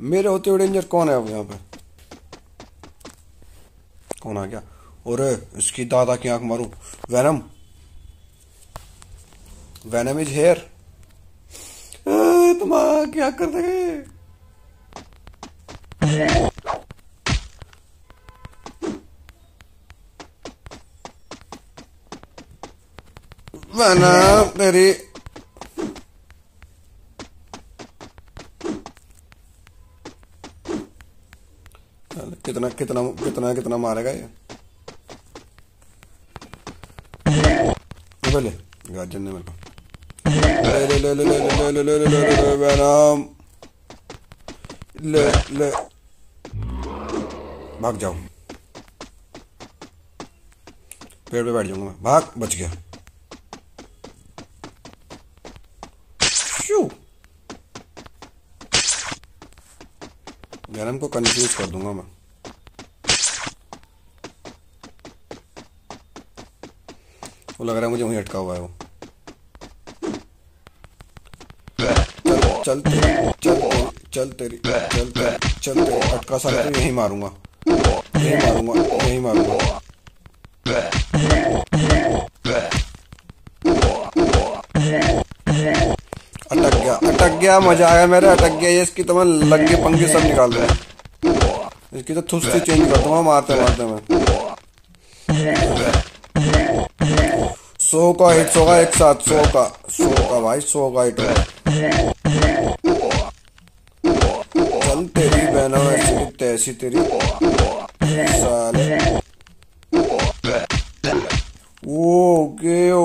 मेरे होते हुए डेंजर कौन है अब यहाँ पे कौन आ गया? और इसकी दादा की आँख मारू? वैनम वैनम इज़ हेयर तुम क्या कर देंगे वैनम तेरी कितना कितना कितना कितना मारेगा ये ले गार्जन ने मेरे को ले ले ले ले ले ले ले ले ले ले ले ले ले भाग जाओ पेड़ पे बैठ जाऊँगा मैं भाग बच गया वैनम को कंफ्यूज कर दूँगा मैं। वो लग रहा है मुझे वहीं अटका हुआ है वो। चल चल चल तेरी चल तेरी चल तेरी अटका सा यही यहीं मारूँगा। यहीं मारूँगा यहीं मारूँगा। गया। अटक गया, मज़ा आया मेरे, अटक गया। ये इसकी तो मैं लंगे पंगे सब निकाल दूँगा इसकी तो थुस्ती चेंज कर दूँगा, मारते मारते मैं। सौ का हिट सौ का एक साथ, सौ का सौ का भाई, सौ का हिट चल तेरी बहना, ऐसी तैसी तेरी। साले। वो गयो